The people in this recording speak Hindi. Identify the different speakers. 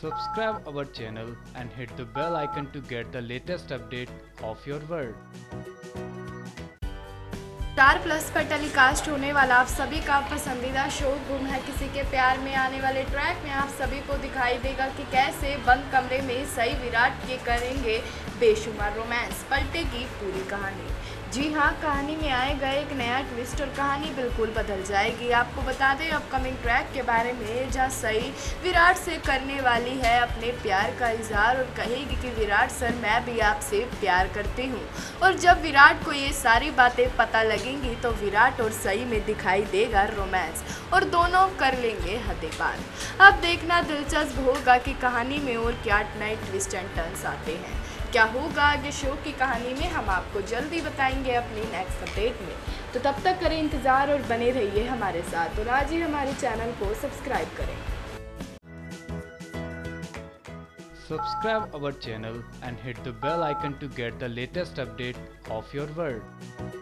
Speaker 1: Subscribe our channel and hit the bell icon to get the latest update of your world.
Speaker 2: Star Plus पर टेलीकास्ट होने वाला आप सभी का पसंदीदा शो गुम है। किसी के प्यार में आने वाले ट्रैक में आप सभी को दिखाई देगा कि कैसे बंद कमरे में सही विराट के करेंगे बेशुमार रोमांस पलटेगी पूरी कहानी। जी हाँ कहानी में आएगा नया ट्विस्ट और कहानी बिल्कुल बदल जाएगी। आपको बता दें अपकमिंग ट्रैक के बारे में जहाँ सही विराट से करने वाली है अपने प्यार का इजहार और कहेगी कि, विराट सर, मैं भी आपसे प्यार करती हूँ। और जब विराट को ये सारी बातें पता लगेंगी तो विराट और सई में दिखाई देगा रोमांस और दोनों कर लेंगे हदे पार अब देखना दिलचस्प होगा कि कहानी में और क्या नए ट्विस्ट एंड टर्न्स आते हैं। क्या होगा आगे शो की कहानी में, हम आपको जल्दी बताएँगे अपनी नेक्स्ट अपडेट में। तो तब तक करें इंतज़ार और बने रहिए हमारे साथ। और आज ही हमारे चैनल को सब्सक्राइब करें।
Speaker 1: Subscribe our channel and hit the bell icon to get the latest update of your world.